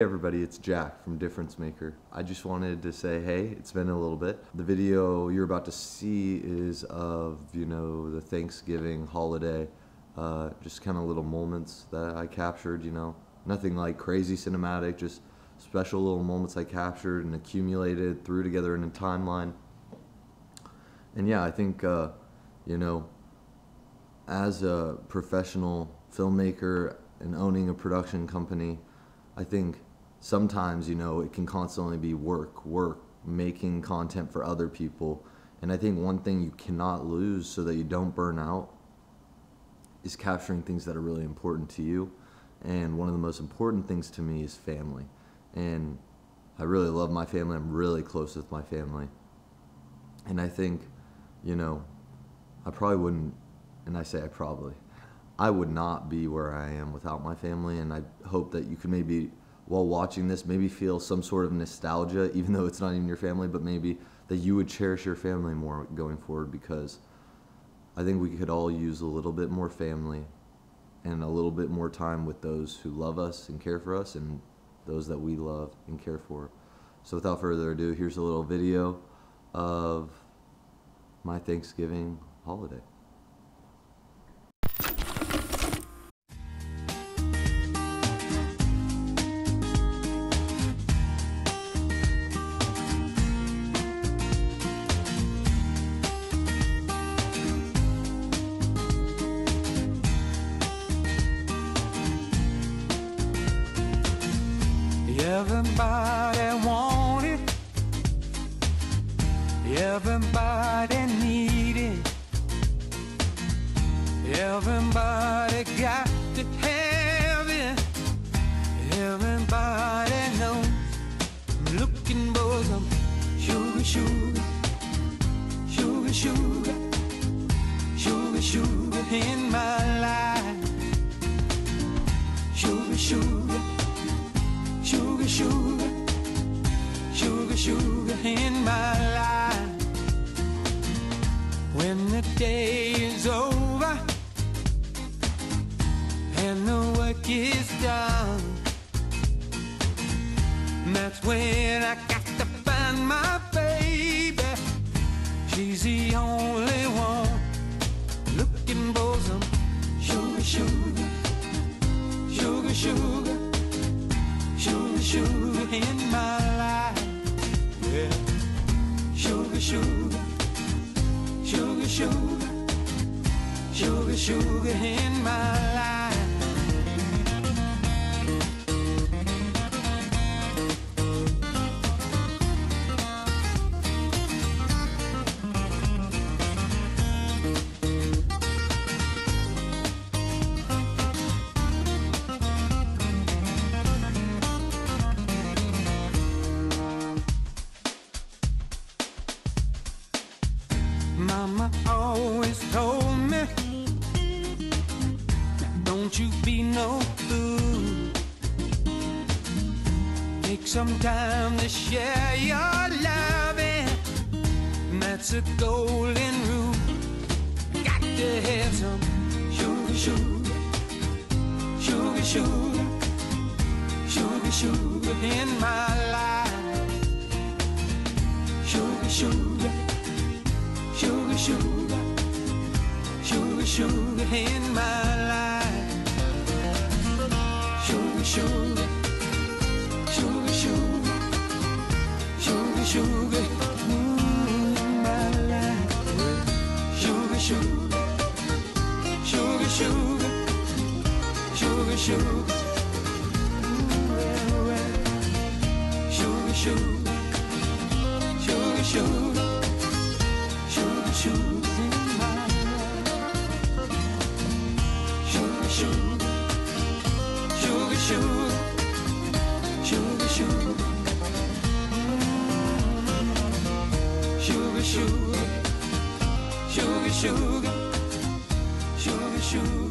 Hey everybody, it's Jack from Difference Maker. I just wanted to say, hey, it's been a little bit. The video you're about to see is of, you know, the Thanksgiving holiday. Uh, just kind of little moments that I captured, you know. Nothing like crazy cinematic, just special little moments I captured and accumulated, threw together in a timeline. And yeah, I think, uh, you know, as a professional filmmaker and owning a production company, I think sometimes you know it can constantly be work work making content for other people. And i think one thing you cannot lose so that you don't burn out is capturing things that are really important to you. And one of the most important things to me is family. And i really love my family. I'm really close with my family. And i think you know i probably wouldn't and i say i probably i would not be where i am without my family. And i hope that you can maybe while watching this maybe feel some sort of nostalgia, even though it's not even your family, but maybe that you would cherish your family more going forward because I think we could all use a little bit more family and a little bit more time with those who love us and care for us and those that we love and care for. So without further ado, here's a little video of my Thanksgiving holiday. Everybody want it. Everybody need it. Everybody got to have it. Everybody knows. I'm looking for some sugar, sugar, sugar, sugar, sugar, sugar in my life. Sugar, sugar sugar, sugar, sugar, in my life. When the day is over and the work is done, that's when I got to find my baby. She's the only one looking for some sugar, sugar, sugar, sugar sugar, in my life. Yeah. Sugar, sugar, sugar, sugar, sugar, sugar in my life. Always told me, don't you be no fool. Take some time to share your loving. That's a golden rule. Got to have some sugar, sugar, sugar, sugar, sugar, sugar in my life. Sugar sugar, sugar, sugar, sugar in my life. Sugar, sugar, sugar, sugar, sugar, sugar in my life. Sugar, sugar, sugar, sugar, sugar, sugar. Sugar, sugar, sugar, sugar. shoes.